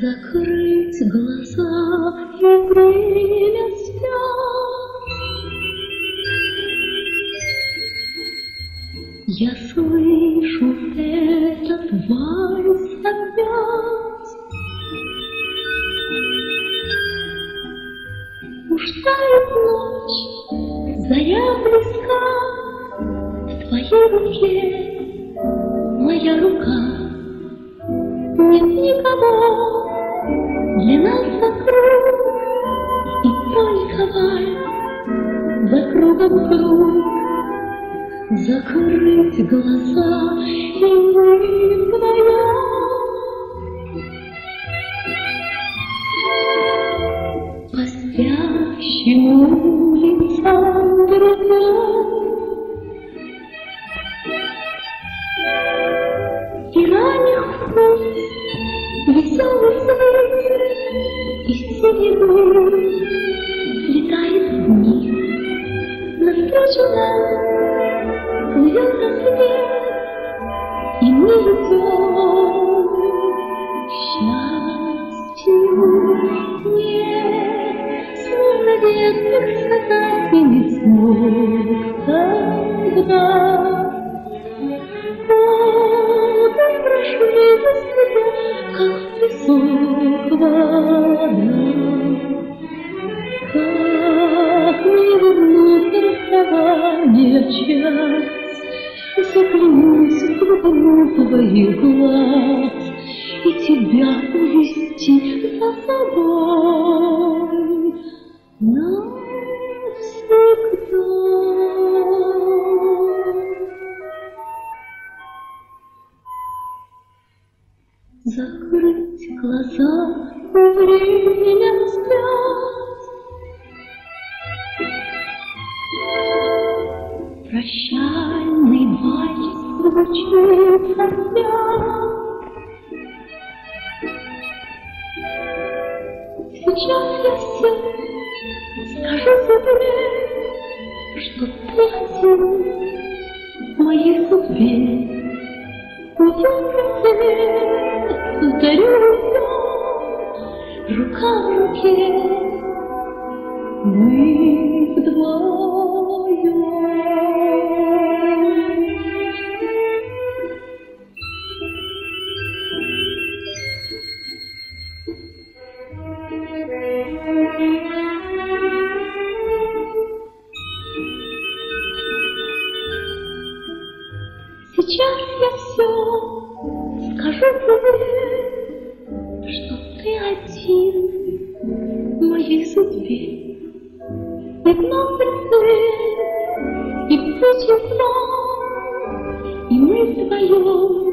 Закрыть глаза и время спят. Я слышу этот вальс опять. Уж тает ночь, заря близка, В твоей руке для нас вокруг, И только вальс за круг. Закрыть глаза и мы вдвоем По спящим улицам 自由的思念，因你走向秋天。送来的纸片，再也无法回到。В час, Заглянусь в глубину твоих глаз И тебя увести за собой навсегда. Закрыть глаза, время спят. Прощальный вальс звучит опять. Сейчас я все скажу себе, что в моей судьбе. Уютный свет дарю я, рука в руке, мы вдвоем. Сейчас я все скажу тебе, что ты один в моей судьбе. И много свет, и птичий сон, и мы вдвоем.